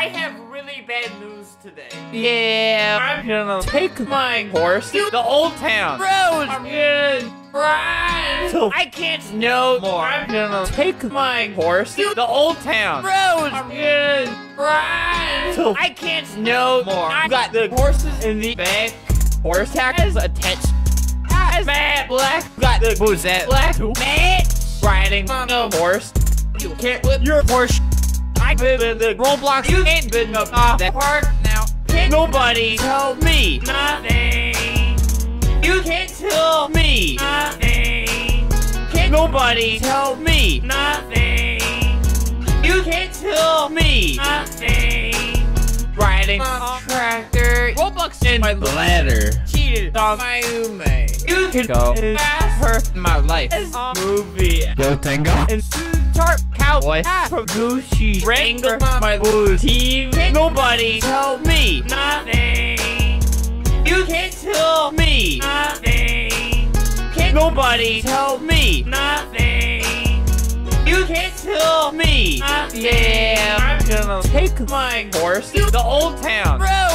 I have really bad news today. Yeah, I'm gonna take my horse to the old town road. Ride till I can't no more. I'm gonna take my horse to the old town road. Ride till I can't no more. I got the horses in the back. Horse tack is attached. As Matt Black got the Bozette Black Matt riding on a horse. You can't whip your horse. I've been in the Roblox. You ain't been up off that park now. Can't nobody tell me nothing. You can't tell me nothing. Can't nobody tell me nothing. You can't tell me nothing. Riding on a tractor. Roblox in my ladder. Cheated on my roommate. You can go fast hurt my life. This movie. Yo, Tango. And tarp cowboy ah. from Gucci Wrangler my team. Nobody tell me nothing. You can't tell me nothing. Can't nobody tell me nothing. You can't tell me nothing. Yeah, I'm gonna take my horse to the old town. Road.